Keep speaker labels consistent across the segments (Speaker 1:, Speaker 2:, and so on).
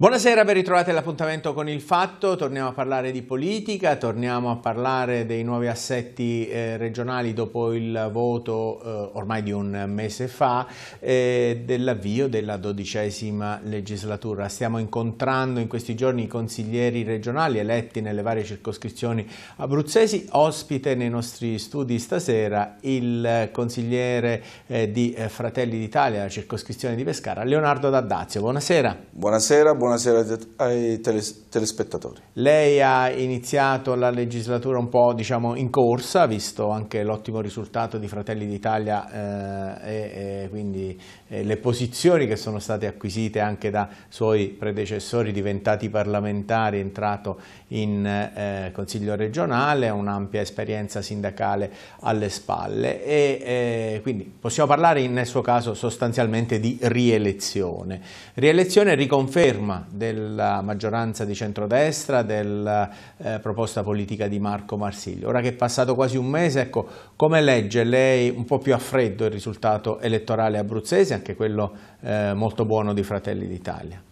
Speaker 1: Buonasera, ben ritrovati all'appuntamento con il Fatto, torniamo a parlare di politica, torniamo a parlare dei nuovi assetti eh, regionali dopo il voto eh, ormai di un mese fa eh, dell'avvio della dodicesima legislatura. Stiamo incontrando in questi giorni i consiglieri regionali eletti nelle varie circoscrizioni abruzzesi, ospite nei nostri studi stasera il consigliere eh, di eh, Fratelli d'Italia, la circoscrizione di Pescara, Leonardo D'Addazio. Buonasera.
Speaker 2: Buonasera, buonasera buonasera ai telespettatori.
Speaker 1: Lei ha iniziato la legislatura un po' diciamo, in corsa, visto anche l'ottimo risultato di Fratelli d'Italia eh, e, e, quindi eh, le posizioni che sono state acquisite anche da suoi predecessori diventati parlamentari, entrato in eh, Consiglio regionale, un'ampia esperienza sindacale alle spalle e eh, quindi possiamo parlare nel suo caso sostanzialmente di rielezione. Rielezione riconferma della maggioranza di centrodestra, della eh, proposta politica di Marco Marsiglio. Ora che è passato quasi un mese, ecco, come legge lei un po' più a freddo il risultato elettorale abruzzese, anche quello eh, molto buono di Fratelli d'Italia?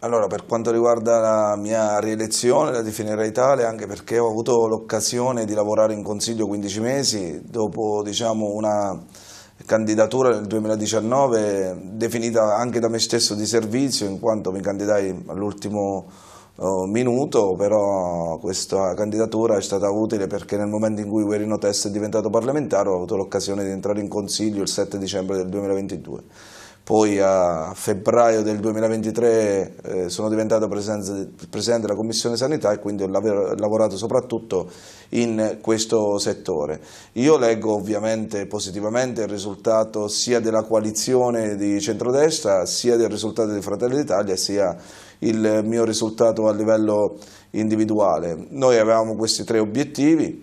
Speaker 2: Allora, per quanto riguarda la mia rielezione, la definirei tale anche perché ho avuto l'occasione di lavorare in Consiglio 15 mesi, dopo diciamo, una candidatura nel 2019 definita anche da me stesso di servizio in quanto mi candidai all'ultimo uh, minuto, però questa candidatura è stata utile perché nel momento in cui Guerino Test è diventato parlamentare ho avuto l'occasione di entrare in consiglio il 7 dicembre del 2022 poi a febbraio del 2023 eh, sono diventato presidente della Commissione Sanità e quindi ho lavorato soprattutto in questo settore. Io leggo ovviamente positivamente il risultato sia della coalizione di centrodestra, sia del risultato di Fratelli d'Italia, sia il mio risultato a livello individuale. Noi avevamo questi tre obiettivi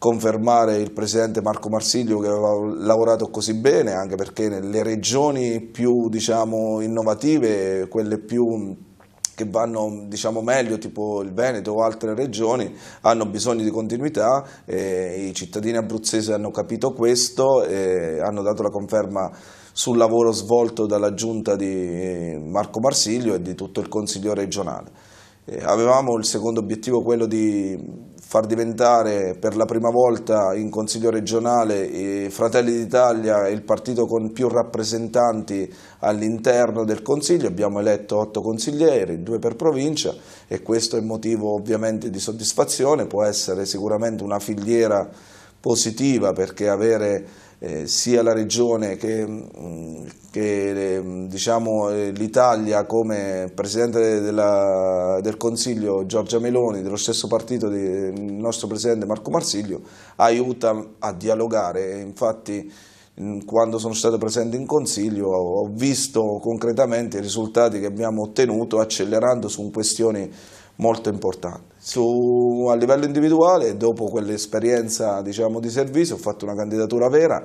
Speaker 2: confermare il presidente Marco Marsiglio che aveva lavorato così bene, anche perché nelle regioni più diciamo, innovative, quelle più che vanno diciamo, meglio, tipo il Veneto o altre regioni, hanno bisogno di continuità, i cittadini abruzzesi hanno capito questo e hanno dato la conferma sul lavoro svolto dalla giunta di Marco Marsiglio e di tutto il Consiglio regionale. Avevamo il secondo obiettivo, quello di far diventare per la prima volta in Consiglio regionale Fratelli d'Italia il partito con più rappresentanti all'interno del Consiglio, abbiamo eletto otto consiglieri, due per provincia e questo è motivo ovviamente di soddisfazione, può essere sicuramente una filiera positiva perché avere eh, sia la Regione che, mm, che eh, diciamo, eh, l'Italia come Presidente della, del Consiglio Giorgia Meloni, dello stesso partito del nostro Presidente Marco Marsiglio, aiuta a dialogare. Infatti mm, quando sono stato presente in Consiglio ho visto concretamente i risultati che abbiamo ottenuto accelerando su questioni molto importante. Su, a livello individuale, dopo quell'esperienza diciamo, di servizio, ho fatto una candidatura vera,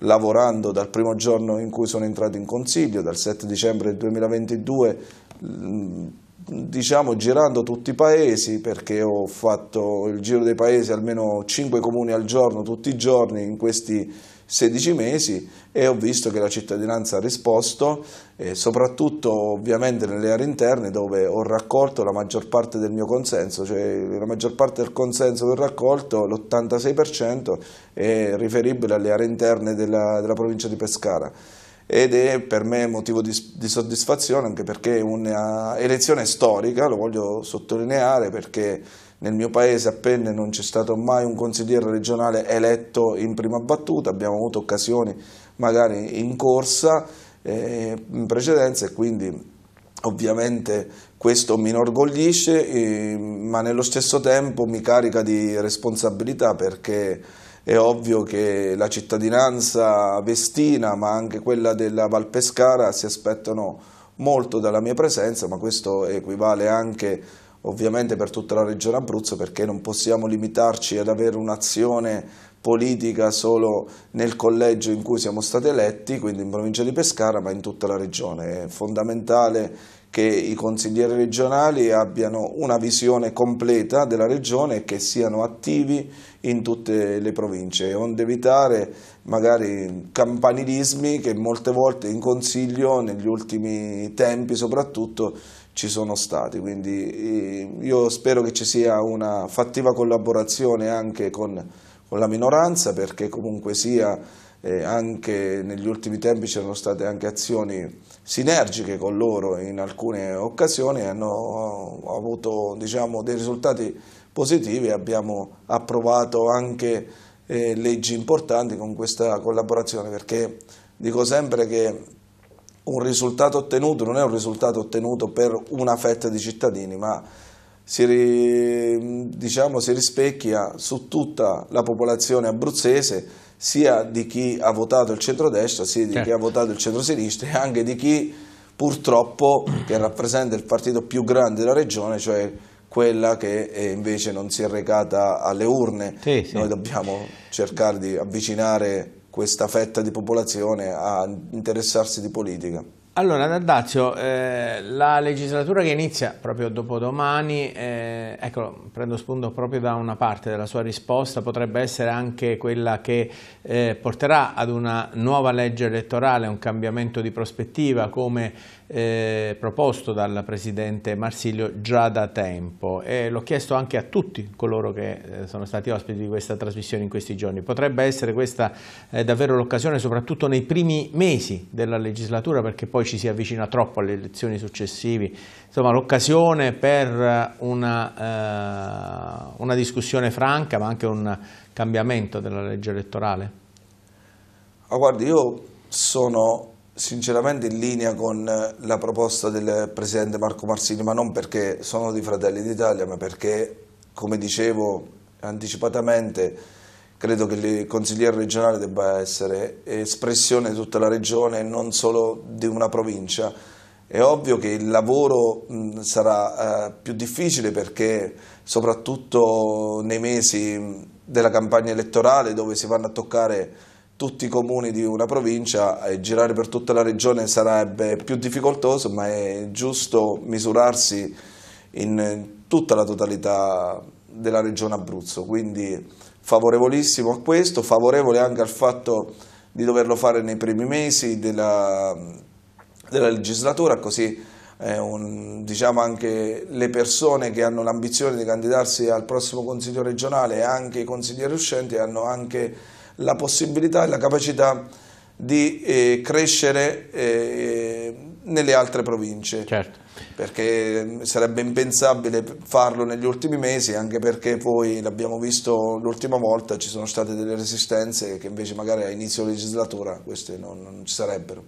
Speaker 2: lavorando dal primo giorno in cui sono entrato in consiglio, dal 7 dicembre 2022, mm, diciamo girando tutti i paesi perché ho fatto il giro dei paesi almeno 5 comuni al giorno tutti i giorni in questi 16 mesi e ho visto che la cittadinanza ha risposto, eh, soprattutto ovviamente nelle aree interne dove ho raccolto la maggior parte del mio consenso, cioè la maggior parte del consenso che ho raccolto, l'86% è riferibile alle aree interne della, della provincia di Pescara. Ed è per me motivo di, di soddisfazione anche perché è un'elezione storica, lo voglio sottolineare perché nel mio paese a Penne non c'è stato mai un consigliere regionale eletto in prima battuta, abbiamo avuto occasioni magari in corsa eh, in precedenza e quindi ovviamente questo mi inorgoglisce eh, ma nello stesso tempo mi carica di responsabilità perché è ovvio che la cittadinanza vestina ma anche quella della Valpescara si aspettano molto dalla mia presenza ma questo equivale anche ovviamente per tutta la regione Abruzzo perché non possiamo limitarci ad avere un'azione politica solo nel collegio in cui siamo stati eletti, quindi in provincia di Pescara, ma in tutta la regione. È fondamentale che i consiglieri regionali abbiano una visione completa della regione e che siano attivi in tutte le province, onde evitare magari campanilismi che molte volte in consiglio negli ultimi tempi soprattutto ci sono stati, quindi eh, io spero che ci sia una fattiva collaborazione anche con, con la minoranza perché comunque sia eh, anche negli ultimi tempi c'erano state anche azioni sinergiche con loro in alcune occasioni e hanno avuto diciamo, dei risultati positivi. Abbiamo approvato anche eh, leggi importanti con questa collaborazione perché dico sempre che un risultato ottenuto non è un risultato ottenuto per una fetta di cittadini, ma si, diciamo, si rispecchia su tutta la popolazione abruzzese, sia di chi ha votato il centrodestra, sia di certo. chi ha votato il centrosinistra e anche di chi purtroppo che rappresenta il partito più grande della regione, cioè quella che invece non si è recata alle urne. Sì, sì. Noi dobbiamo cercare di avvicinare questa fetta di popolazione a interessarsi di politica.
Speaker 1: Allora, D'Addazio, eh, la legislatura che inizia proprio dopodomani, eh, ecco, prendo spunto proprio da una parte della sua risposta, potrebbe essere anche quella che eh, porterà ad una nuova legge elettorale, un cambiamento di prospettiva come eh, proposto dal Presidente Marsilio già da tempo e l'ho chiesto anche a tutti coloro che eh, sono stati ospiti di questa trasmissione in questi giorni. Potrebbe essere questa eh, davvero l'occasione, soprattutto nei primi mesi della legislatura, perché poi ci si avvicina troppo alle elezioni successive, insomma l'occasione per una, eh, una discussione franca ma anche un cambiamento della legge elettorale?
Speaker 2: Ah, guardi, io sono sinceramente in linea con eh, la proposta del Presidente Marco Marsini, ma non perché sono di Fratelli d'Italia, ma perché, come dicevo anticipatamente, credo che il consigliere regionale debba essere espressione di tutta la regione e non solo di una provincia. È ovvio che il lavoro sarà eh, più difficile perché soprattutto nei mesi della campagna elettorale dove si vanno a toccare tutti i comuni di una provincia e girare per tutta la regione sarebbe più difficoltoso, ma è giusto misurarsi in tutta la totalità della regione Abruzzo, quindi favorevolissimo a questo, favorevole anche al fatto di doverlo fare nei primi mesi della, della legislatura, così eh, un, diciamo anche le persone che hanno l'ambizione di candidarsi al prossimo Consiglio regionale e anche i consiglieri uscenti hanno anche la possibilità e la capacità di eh, crescere eh, nelle altre province. Certo. Perché sarebbe impensabile farlo negli ultimi mesi, anche perché poi l'abbiamo visto l'ultima volta, ci sono state delle resistenze che invece magari a inizio legislatura queste non, non ci sarebbero.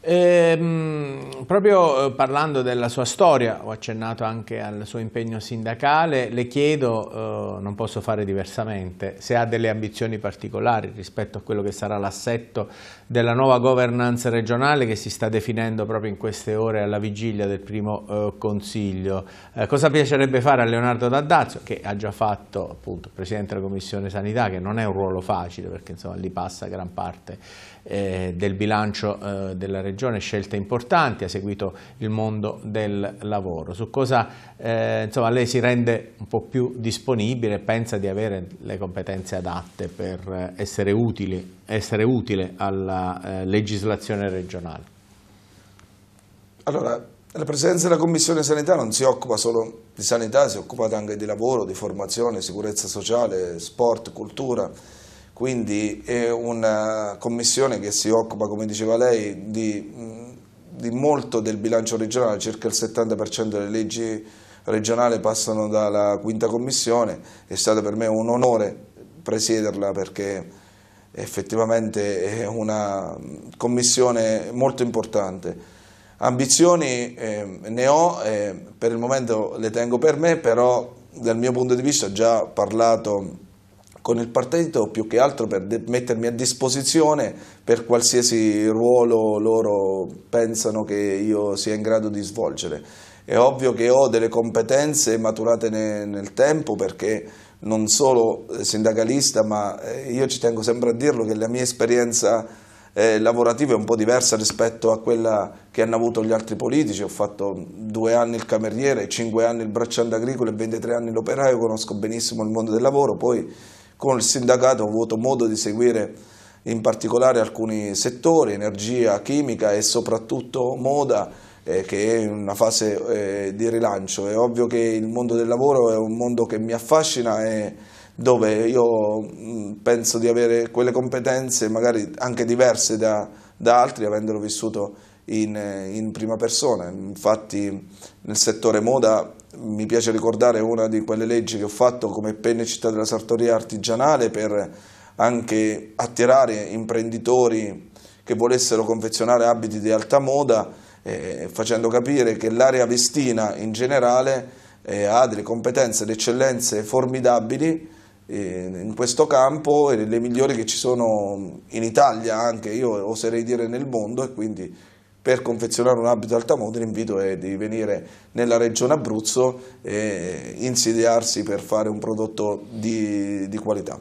Speaker 1: Ehm, proprio eh, parlando della sua storia, ho accennato anche al suo impegno sindacale, le chiedo, eh, non posso fare diversamente, se ha delle ambizioni particolari rispetto a quello che sarà l'assetto della nuova governance regionale che si sta definendo proprio in queste ore alla vigilia del primo eh, Consiglio. Eh, cosa piacerebbe fare a Leonardo D'Addazio, che ha già fatto appunto Presidente della Commissione Sanità, che non è un ruolo facile perché insomma lì passa gran parte eh, del bilancio eh, della regione, scelte importanti, ha seguito il mondo del lavoro. Su cosa eh, insomma, lei si rende un po' più disponibile e pensa di avere le competenze adatte per eh, essere, utili, essere utile alla legislazione regionale?
Speaker 2: Allora, la Presidenza della Commissione Sanità non si occupa solo di sanità, si è occupata anche di lavoro, di formazione, sicurezza sociale, sport, cultura, quindi è una commissione che si occupa, come diceva lei, di, di molto del bilancio regionale, circa il 70% delle leggi regionali passano dalla quinta commissione, è stato per me un onore presiederla perché effettivamente è una commissione molto importante. Ambizioni eh, ne ho, eh, per il momento le tengo per me, però dal mio punto di vista ho già parlato con il partito più che altro per mettermi a disposizione per qualsiasi ruolo loro pensano che io sia in grado di svolgere. È ovvio che ho delle competenze maturate ne, nel tempo perché non solo sindacalista, ma eh, io ci tengo sempre a dirlo che la mia esperienza eh, lavorativa è un po' diversa rispetto a quella che hanno avuto gli altri politici. Ho fatto due anni il cameriere, cinque anni il bracciante agricolo e 23 anni l'operaio, conosco benissimo il mondo del lavoro, poi con il sindacato ho avuto modo di seguire in particolare alcuni settori, energia, chimica e soprattutto moda, eh, che è in una fase eh, di rilancio. È ovvio che il mondo del lavoro è un mondo che mi affascina e dove io mm, penso di avere quelle competenze magari anche diverse da, da altri avendolo vissuto in, in, prima persona. Infatti nel settore moda mi piace ricordare una di quelle leggi che ho fatto come penne città della sartoria artigianale per anche attirare imprenditori che volessero confezionare abiti di alta moda eh, facendo capire che l'area vestina in generale eh, ha delle competenze ed eccellenze formidabili in questo campo e le migliori che ci sono in Italia anche, io oserei dire nel mondo e quindi per confezionare un abito alta moda l'invito è di venire nella regione Abruzzo e insediarsi per fare un prodotto di, di qualità.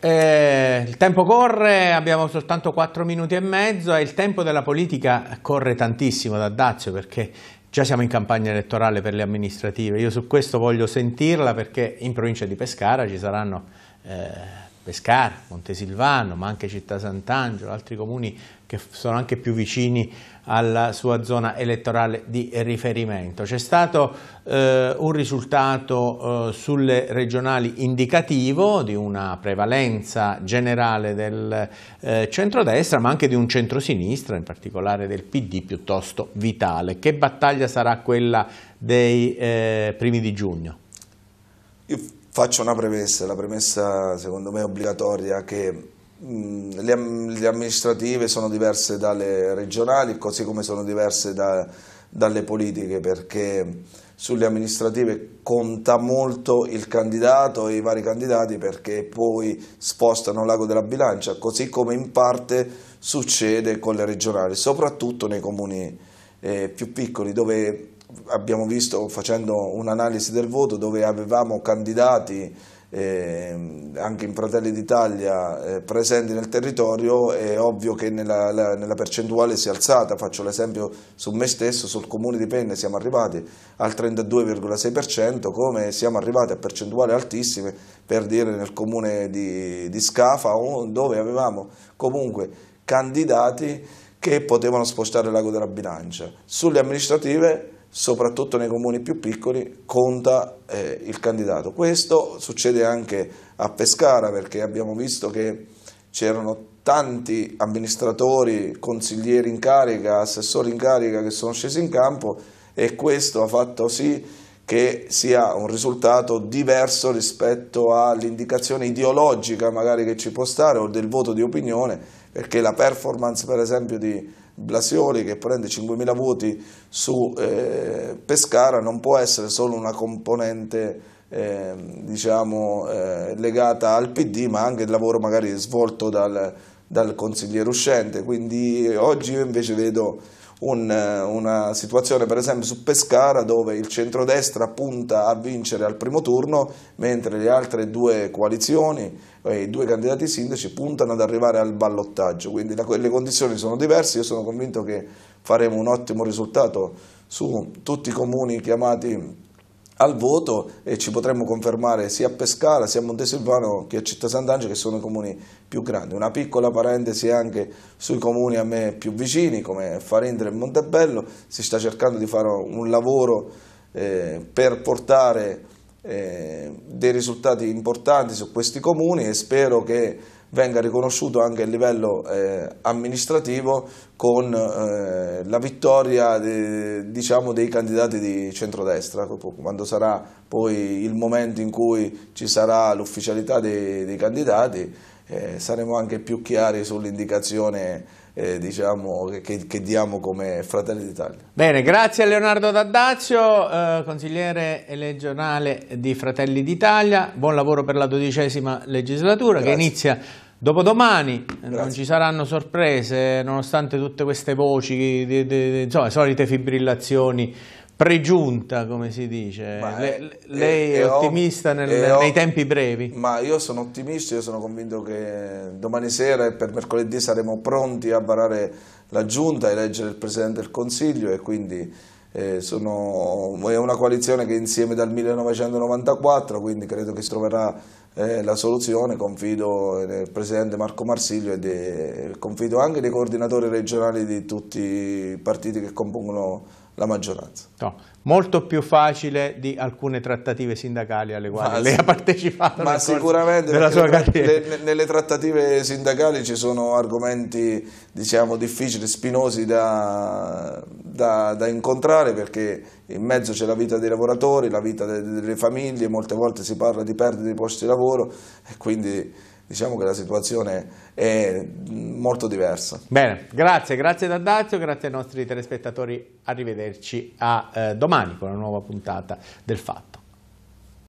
Speaker 1: Eh, il tempo corre, abbiamo soltanto 4 minuti e mezzo e il tempo della politica corre tantissimo da Dazio perché Già siamo in campagna elettorale per le amministrative, io su questo voglio sentirla perché in provincia di Pescara ci saranno eh, Pescara, Montesilvano, ma anche Città Sant'Angelo, altri comuni che sono anche più vicini alla sua zona elettorale di riferimento. C'è stato eh, un risultato eh, sulle regionali indicativo di una prevalenza generale del eh, centrodestra ma anche di un centrosinistra, in particolare del PD piuttosto vitale. Che battaglia sarà quella dei eh, primi di giugno?
Speaker 2: Io faccio una premessa, la premessa secondo me obbligatoria che le, amministrative sono diverse dalle regionali, così come sono diverse da, dalle politiche, perché sulle amministrative conta molto il candidato e i vari candidati perché poi spostano l'ago della bilancia, così come in parte succede con le regionali, soprattutto nei comuni eh, più piccoli dove abbiamo visto facendo un'analisi del voto dove avevamo candidati eh, anche in Fratelli d'Italia eh, presenti nel territorio è ovvio che nella, la, nella, percentuale si è alzata, faccio l'esempio su me stesso, sul comune di Penne siamo arrivati al 32,6% come siamo arrivati a percentuali altissime per dire nel comune di, di Scafa dove avevamo comunque candidati che potevano spostare l'ago della bilancia. Sulle amministrative soprattutto nei comuni più piccoli, conta eh, il candidato. Questo succede anche a Pescara perché abbiamo visto che c'erano tanti amministratori, consiglieri in carica, assessori in carica che sono scesi in campo e questo ha fatto sì che sia un risultato diverso rispetto all'indicazione ideologica magari che ci può stare o del voto di opinione perché la performance per esempio di Blasioli che prende 5.000 voti su eh, Pescara non può essere solo una componente eh, diciamo, eh, legata al PD ma anche il lavoro magari svolto dal, dal consigliere uscente. Quindi oggi io invece vedo un, una situazione per esempio su Pescara dove il centrodestra punta a vincere al primo turno mentre le altre due coalizioni i due candidati sindaci puntano ad arrivare al ballottaggio, quindi la, le condizioni sono diverse, io sono convinto che faremo un ottimo risultato su tutti i comuni chiamati al voto e ci potremmo confermare sia a Pescara sia a Montesilvano che a Città Sant'Angelo che sono i comuni più grandi. Una piccola parentesi anche sui comuni a me più vicini come Farindre e Montebello, si sta cercando di fare un lavoro eh, per portare eh, dei risultati importanti su questi comuni e spero che venga riconosciuto anche a livello eh, amministrativo con eh, la vittoria de, diciamo, dei candidati di centrodestra, quando sarà poi il momento in cui ci sarà l'ufficialità dei, dei, candidati eh, saremo anche più chiari sull'indicazione eh, diciamo, che, che, diamo come Fratelli d'Italia.
Speaker 1: Bene, grazie a Leonardo D'Addazio, eh, consigliere regionale di Fratelli d'Italia, buon lavoro per la dodicesima legislatura grazie. che inizia Dopodomani Grazie. non ci saranno sorprese, nonostante tutte queste voci, di, di, di, insomma, solite fibrillazioni pregiunta, come si dice. Le, lei è, è ottimista nel, è, nei tempi brevi?
Speaker 2: Ma io sono ottimista, io sono convinto che domani sera e per mercoledì saremo pronti a varare la giunta, a eleggere il Presidente del Consiglio e quindi eh, sono, è una coalizione che è insieme dal 1994, quindi credo che si troverà eh, la soluzione, confido nel Presidente Marco Marsiglio e de, confido anche nei coordinatori regionali di tutti i partiti che compongono la maggioranza.
Speaker 1: No, molto più facile di alcune trattative sindacali alle quali ma lei ha partecipato
Speaker 2: ma sicuramente
Speaker 1: della sua carriera.
Speaker 2: Le, nelle trattative sindacali ci sono argomenti diciamo, difficili, spinosi da, da, da, incontrare perché in mezzo c'è la vita dei lavoratori, la vita delle, delle famiglie, molte volte si parla di perdita di posti di lavoro e quindi diciamo che la situazione è molto diversa.
Speaker 1: Bene, grazie, grazie D'Addazio, grazie ai nostri telespettatori, arrivederci a eh, domani con una nuova puntata del Fatto.